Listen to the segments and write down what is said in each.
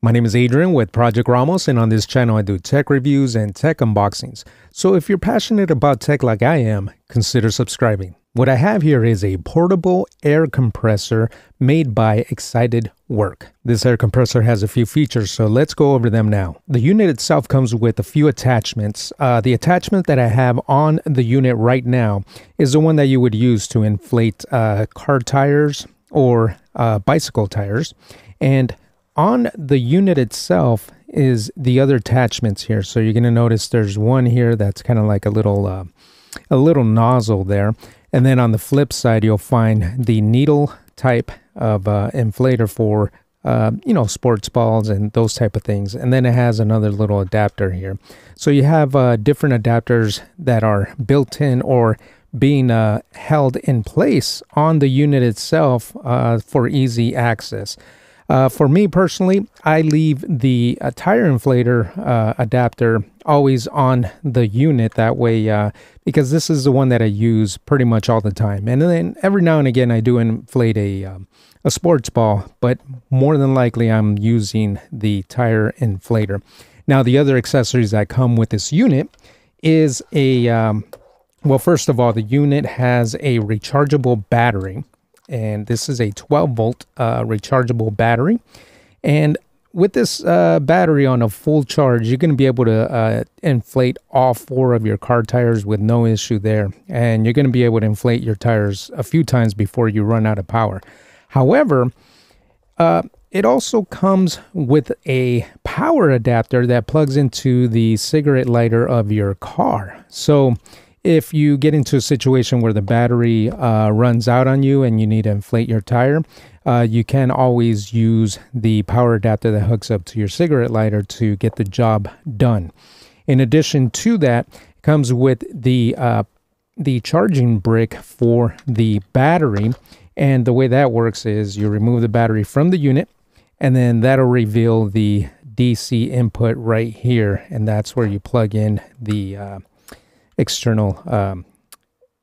My name is Adrian with Project Ramos, and on this channel, I do tech reviews and tech unboxings. So, if you're passionate about tech like I am, consider subscribing. What I have here is a portable air compressor made by Excited Work. This air compressor has a few features, so let's go over them now. The unit itself comes with a few attachments. Uh, the attachment that I have on the unit right now is the one that you would use to inflate uh, car tires or uh, bicycle tires. And on the unit itself is the other attachments here. So you're going to notice there's one here that's kind of like a little uh, a little nozzle there. And then on the flip side, you'll find the needle type of uh, inflator for uh, you know sports balls and those type of things. And then it has another little adapter here. So you have uh, different adapters that are built in or being uh, held in place on the unit itself uh, for easy access. Uh, for me personally, I leave the uh, tire inflator uh, adapter always on the unit that way uh, because this is the one that I use pretty much all the time. And then every now and again, I do inflate a, um, a sports ball, but more than likely, I'm using the tire inflator. Now, the other accessories that come with this unit is a um, well, first of all, the unit has a rechargeable battery and this is a 12 volt uh, rechargeable battery. And with this uh, battery on a full charge, you're going to be able to uh, inflate all four of your car tires with no issue there. And you're going to be able to inflate your tires a few times before you run out of power. However, uh, it also comes with a power adapter that plugs into the cigarette lighter of your car. So if you get into a situation where the battery uh, runs out on you and you need to inflate your tire, uh, you can always use the power adapter that hooks up to your cigarette lighter to get the job done. In addition to that, it comes with the uh, the charging brick for the battery. And the way that works is you remove the battery from the unit, and then that'll reveal the DC input right here. And that's where you plug in the uh, external um,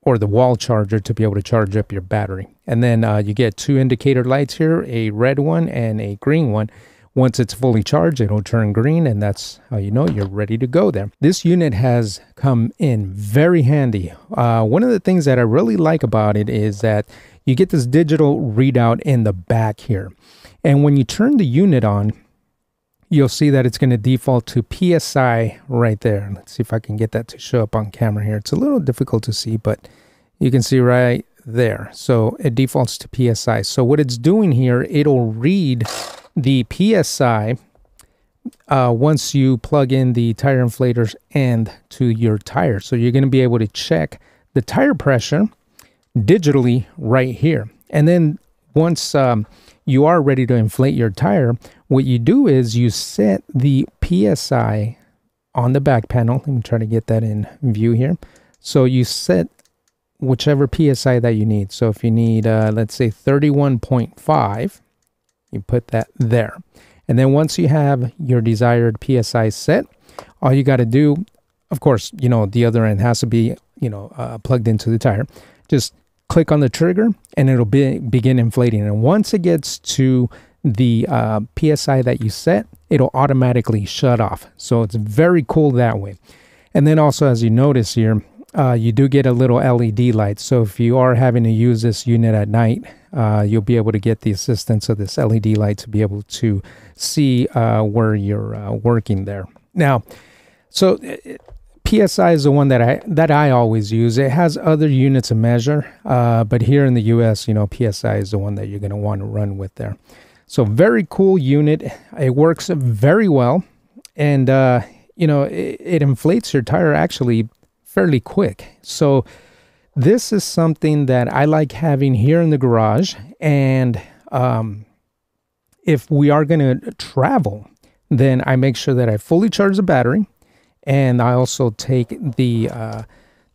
or the wall charger to be able to charge up your battery. And then uh, you get two indicator lights here, a red one and a green one. Once it's fully charged, it'll turn green, and that's how you know you're ready to go there. This unit has come in very handy. Uh, one of the things that I really like about it is that you get this digital readout in the back here. And when you turn the unit on, you'll see that it's going to default to PSI right there. Let's see if I can get that to show up on camera here. It's a little difficult to see, but you can see right there. So it defaults to PSI. So what it's doing here, it'll read the PSI uh, once you plug in the tire inflators and to your tire. So you're going to be able to check the tire pressure digitally right here. And then once um, you are ready to inflate your tire, what you do is you set the PSI on the back panel. Let me try to get that in view here. So you set whichever PSI that you need. So if you need, uh, let's say 31.5, you put that there. And then once you have your desired PSI set, all you got to do, of course, you know, the other end has to be, you know, uh, plugged into the tire. Just click on the trigger and it'll be, begin inflating. And once it gets to the uh, PSI that you set, it'll automatically shut off. So it's very cool that way. And then also, as you notice here, uh, you do get a little LED light. So if you are having to use this unit at night, uh, you'll be able to get the assistance of this LED light to be able to see uh, where you're uh, working there. Now, so PSI is the one that I that I always use. It has other units of measure, uh, but here in the U.S., you know, PSI is the one that you're going to want to run with there. So very cool unit. It works very well, and uh, you know, it, it inflates your tire actually fairly quick. So this is something that I like having here in the garage, and um, if we are going to travel, then I make sure that I fully charge the battery and I also take the uh,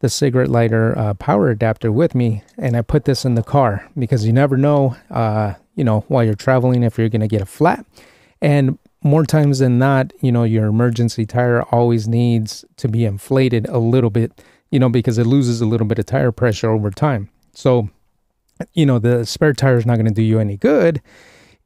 the cigarette lighter uh, power adapter with me, and I put this in the car because you never know, uh, you know, while you're traveling if you're going to get a flat. And more times than not, you know, your emergency tire always needs to be inflated a little bit, you know, because it loses a little bit of tire pressure over time. So, you know, the spare tire is not going to do you any good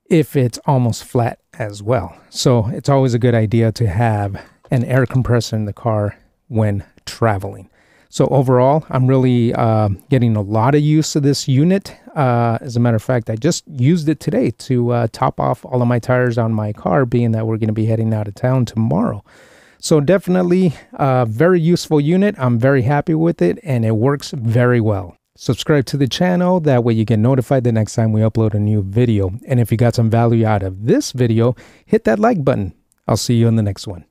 if it's almost flat as well. So it's always a good idea to have an air compressor in the car when traveling. So overall, I'm really uh, getting a lot of use of this unit. Uh, as a matter of fact, I just used it today to uh, top off all of my tires on my car, being that we're going to be heading out of town tomorrow. So definitely a very useful unit. I'm very happy with it and it works very well. Subscribe to the channel, that way you get notified the next time we upload a new video. And if you got some value out of this video, hit that like button. I'll see you in the next one.